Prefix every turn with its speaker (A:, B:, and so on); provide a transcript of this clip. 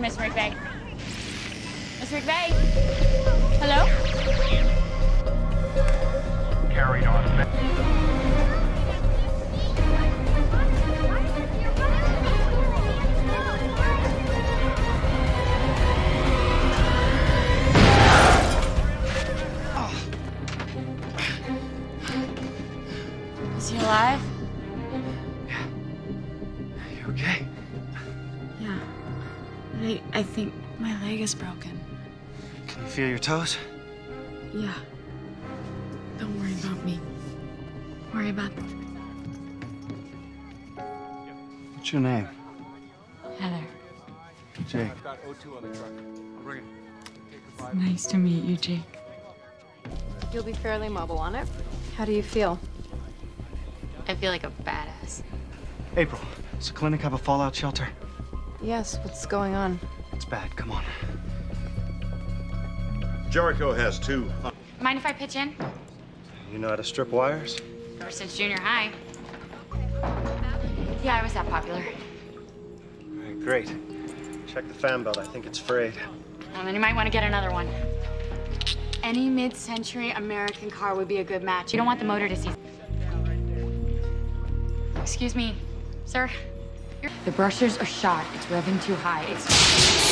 A: Miss McVeigh. Miss McVeigh? Hello?
B: Carried on.
A: Is he alive? Yeah.
C: You okay?
D: Yeah. I, I think my leg is broken.
C: Can you feel your toes?
D: Yeah. Don't worry about me. Worry about
C: What's your name?
D: Heather.
C: Jake.
D: Nice to meet you, Jake.
E: You'll be fairly mobile on it. How do you feel?
A: I feel like a badass.
C: April, does the clinic have a fallout shelter?
E: Yes, what's going on?
C: It's bad. Come on.
F: Jericho has two.
A: Mind if I pitch in?
C: You know how to strip wires?
A: Ever since junior high. Yeah, I was that popular.
C: All right, great. Check the fan belt. I think it's frayed.
A: Well, then you might want to get another one. Any mid-century American car would be a good match. You don't want the motor to see. Excuse me, sir. The brushers are shot. It's revving too high. It's.